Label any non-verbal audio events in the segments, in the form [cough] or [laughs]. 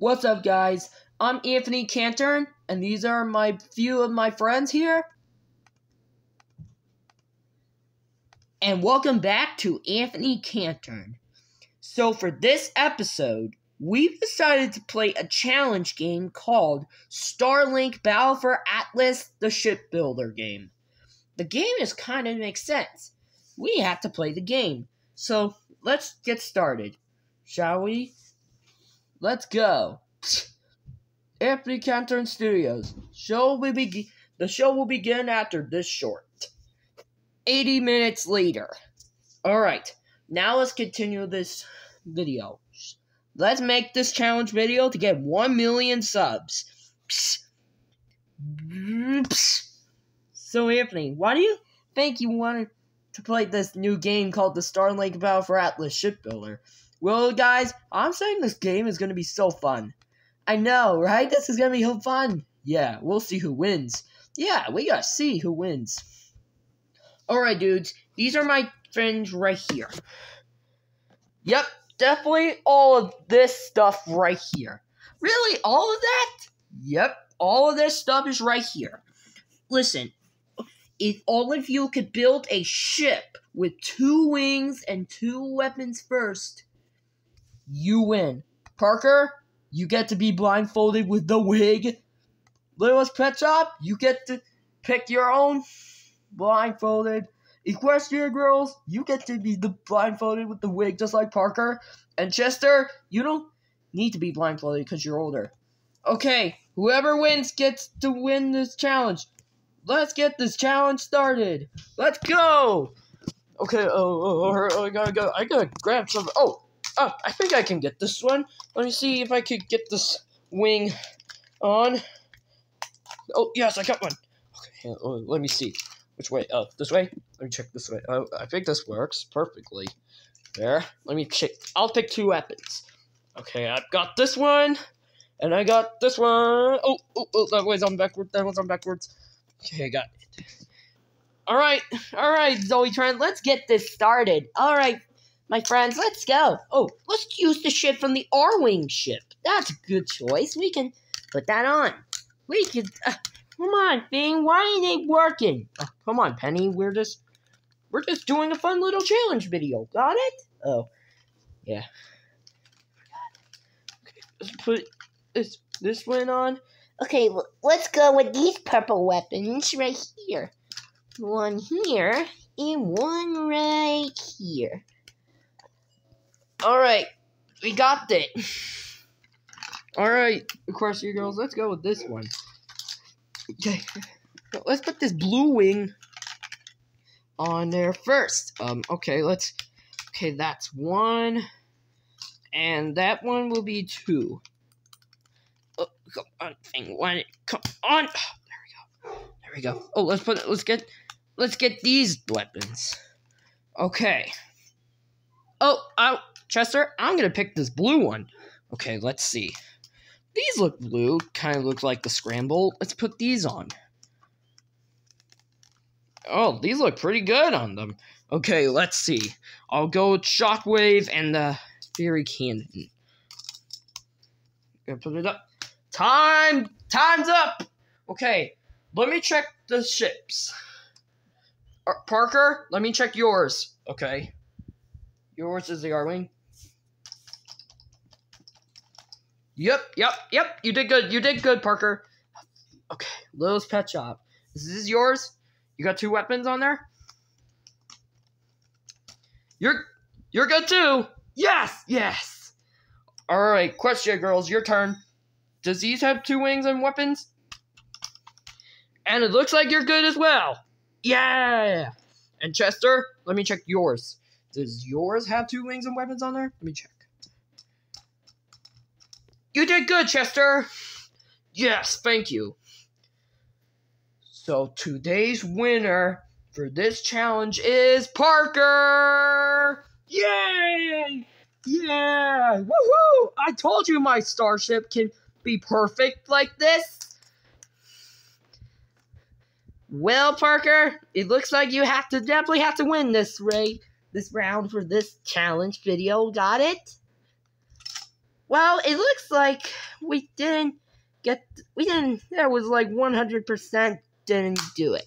What's up, guys? I'm Anthony Canter, and these are my few of my friends here. And welcome back to Anthony Canter. So, for this episode, we've decided to play a challenge game called Starlink Battle for Atlas, the shipbuilder game. The game is kind of makes sense. We have to play the game. So, let's get started, shall we? Let's go. [sniffs] Anthony Canter Studios. Show will begin. The show will begin after this short. 80 minutes later. Alright, now let's continue this video. Let's make this challenge video to get 1 million subs. [sniffs] So, Anthony, why do you think you wanted to play this new game called the Starlink Battle for Atlas Shipbuilder? Well, guys, I'm saying this game is going to be so fun. I know, right? This is going to be fun. Yeah, we'll see who wins. Yeah, we gotta see who wins. Alright, dudes, these are my friends right here. Yep, definitely all of this stuff right here. Really, all of that? Yep, all of this stuff is right here. Listen, if all of you could build a ship with two wings and two weapons first, you win. Parker, you get to be blindfolded with the wig. Littlest Pet Shop, you get to pick your own blindfolded. Equestria Girls, you get to be the blindfolded with the wig just like Parker. And Chester, you don't need to be blindfolded because you're older. Okay, whoever wins gets to win this challenge. Let's get this challenge started. Let's go. Okay, oh, oh, oh, oh I gotta go. I gotta grab some. Oh, Oh, I think I can get this one. Let me see if I could get this wing on. Oh, yes, I got one. Okay, oh, let me see. Which way? Oh, this way? Let me check this way. Oh, I think this works perfectly. There. Let me check. I'll pick two weapons. Okay, I've got this one. And I got this one. Oh, oh, oh, that was on backwards. That was on backwards. Okay, I got it. Alright, alright, Zoe Trent, let's get this started. Alright, my friends, let's go. Oh, let's use the ship from the Arwing ship. That's a good choice. We can put that on. We can... Uh, come on, Bing. Why ain't it working? Oh, come on, Penny. We're just... We're just doing a fun little challenge video. Got it? Oh. Yeah. Okay, let's put this, this one on. Okay, let's go with these purple weapons right here. One here and one right here. Alright, we got it. Alright, of course, you girls, let's go with this one. Okay, [laughs] let's put this blue wing on there first. Um, okay, let's. Okay, that's one. And that one will be two. Oh, come on, thing one. Come on. Oh, there we go. There we go. Oh, let's put. Let's get. Let's get these weapons. Okay. Oh, I, Chester, I'm gonna pick this blue one. Okay, let's see. These look blue, kind of look like the scramble. Let's put these on. Oh, these look pretty good on them. Okay, let's see. I'll go with Shockwave and the Fairy Cannon. Gonna put it up. Time! Time's up! Okay, let me check the ships. Uh, Parker, let me check yours. Okay. Yours is the Arwing. Yep, yep, yep. You did good. You did good, Parker. Okay, Littlest Pet Shop. Is yours? You got two weapons on there? You're you're good too. Yes, yes. All right, question, girls, your turn. Does these have two wings and weapons? And it looks like you're good as well. Yeah. And Chester, let me check yours. Does yours have two wings and weapons on there? Let me check. You did good, Chester! Yes, thank you. So today's winner for this challenge is Parker! Yay! Yeah! Woohoo! I told you my starship can be perfect like this. Well, Parker, it looks like you have to definitely have to win this race, this round for this challenge video. Got it? Well, it looks like we didn't get. We didn't. That was like 100% didn't do it.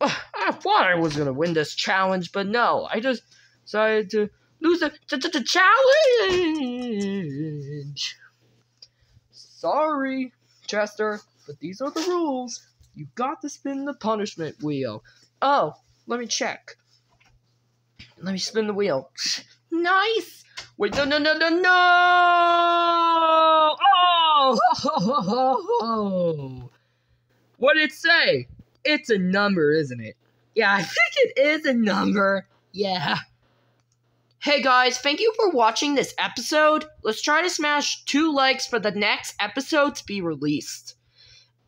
[sighs] I thought I was gonna win this challenge, but no. I just decided to lose the, the, the challenge. Sorry, Chester, but these are the rules. You got to spin the punishment wheel. Oh, let me check. Let me spin the wheel. Nice. Wait, no, no, no, no, no! Oh! [laughs] What did it say? It's a number, isn't it? Yeah, I think it is a number. Yeah. Hey guys, thank you for watching this episode. Let's try to smash two likes for the next episode to be released.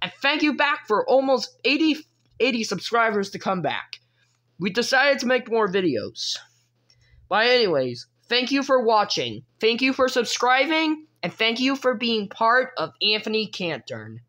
And thank you back for almost 80, 80 subscribers to come back. We decided to make more videos. But anyways, thank you for watching. Thank you for subscribing. And thank you for being part of Anthony Cantern.